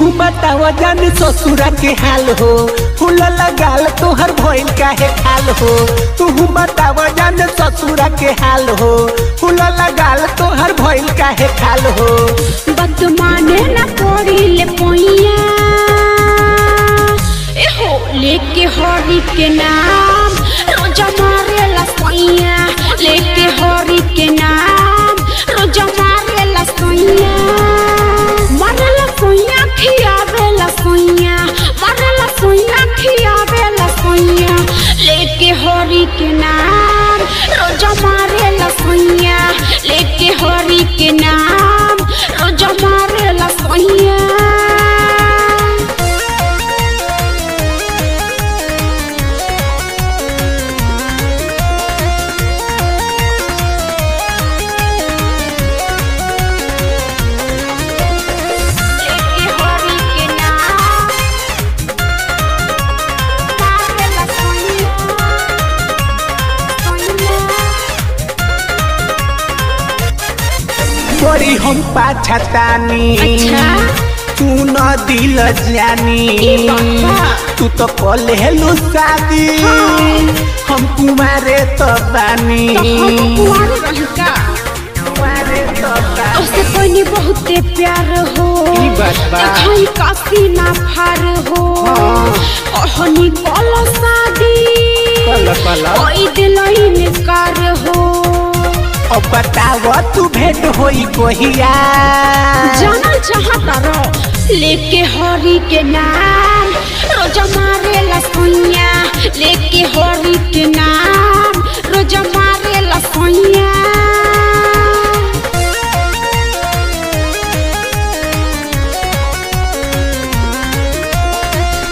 तू बताव जान ससुरा के हाल हो। फूल लगाल तोहर भइल काहे खाल हो। तू बताव जान ससुरा के हाल हो। फूल लगाल तोहर भइल काहे खाल हो। बदमाने न पड़ी ले पोइया। एहो, लेके हरी के नाम हरी के बड़ी हम पाछतानी। अच्छा। तू न दिल जानी। तू तो कले हेलू शादी हम कुमारे तो बानी। तो कुमारे तो कोई बहुते प्यार हो। देखई काफ़ी ना फार हो। हाँ। कल शादी कल, कल। कोई दिलई में अब बताव तू भेंट होई कोहिया। जानल चाहता रो लेके हरी के नाम। रोजा मारे लेके हरी के नाम। रोजा मारे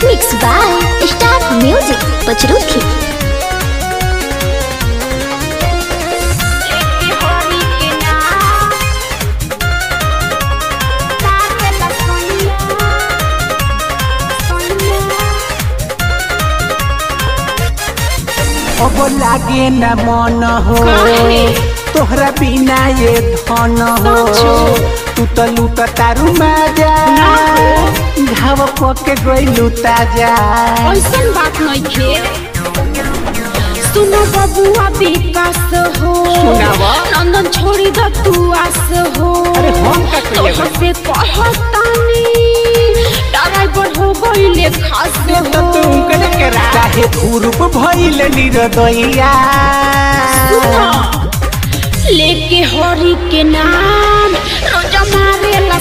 Mixed by Star Music अब लागे न मन हो। तोहरा बिना ये धन हो। तू तो लूट तारू माजा। घाव पके गई लूटा जा। ऐसन बात नहीं खे। सुनो बबुआ विकास हो। नंदन छोड़ी द तू आस हो। अरे हम का कहिए से कहतानी हो गईले खास चाहे भइल निरदैया लेके हरी के नाम रोजा मारे ला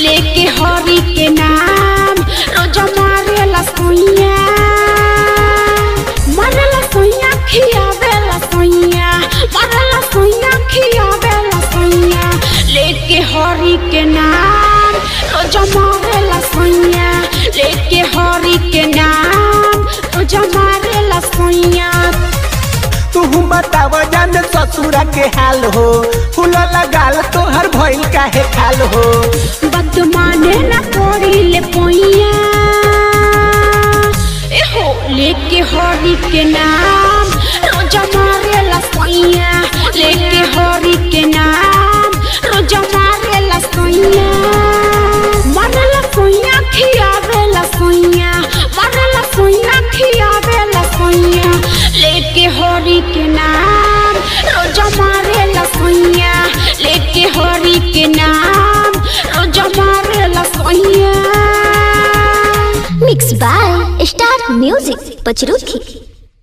लेके हरी के नाम रोजा मारे ला मारे ला सोइया खियावे ला मारे ला सोइया खियावे ला लेके हरी के नाम रोजा मारे ससुरा के हाल हो। फूल लगाल तोहर भइल काहे खाल हो। बदमाने न पड़ी ले पोइया। एहो, लेके हरी के नाम, रोजा मारे ला सोइया। लेके हरी के नाम, रोजा मारे ला सोइया। मारे ला सोइया खियावे ला सोइया। मारे ला सोइया खियावे ला सोइया। लेके हरी के नाम। म्यूज़िक पचरू